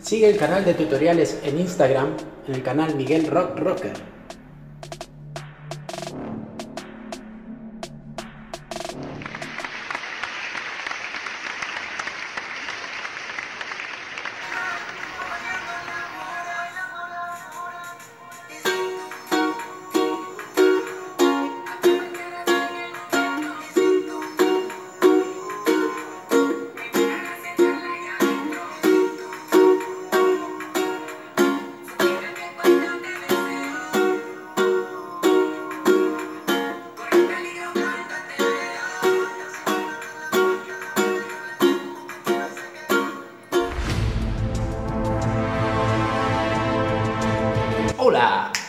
Sigue el canal de tutoriales en Instagram, en el canal Miguel Rock Rocker.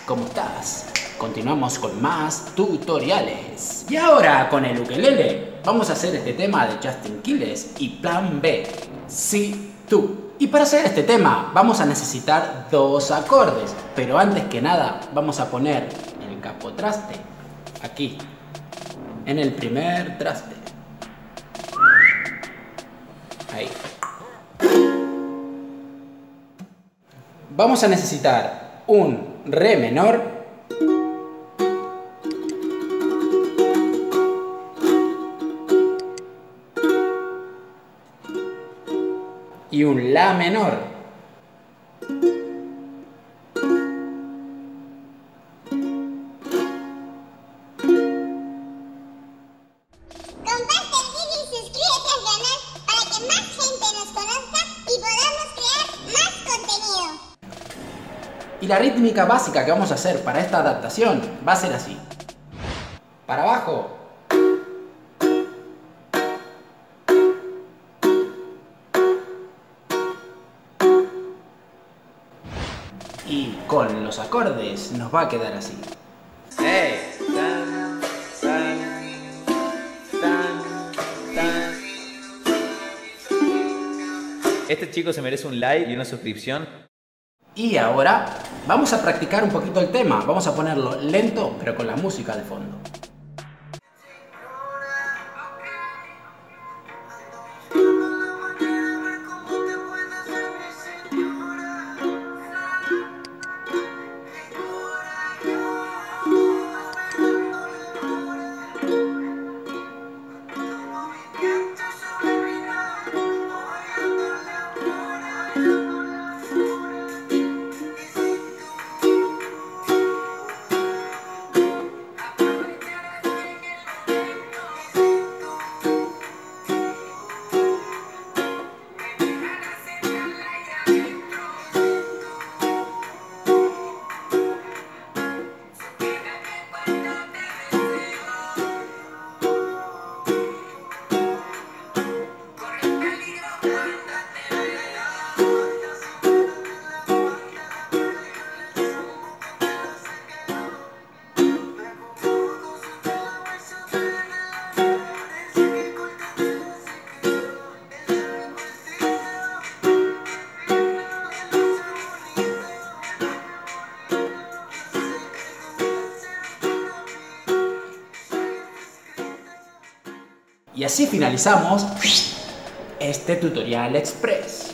¿Cómo estás? Continuamos con más tutoriales. Y ahora con el ukelele vamos a hacer este tema de Justin Quiles y Plan B. Sí, tú. Y para hacer este tema vamos a necesitar dos acordes, pero antes que nada vamos a poner el capotraste aquí, en el primer traste. Ahí. Vamos a necesitar un re menor y un la menor. La rítmica básica que vamos a hacer para esta adaptación va a ser así. Para abajo. Y con los acordes nos va a quedar así. Hey. Tan, tan, tan, tan. Este chico se merece un like y una suscripción. Y ahora vamos a practicar un poquito el tema. Vamos a ponerlo lento pero con la música de fondo. Y así finalizamos este tutorial express.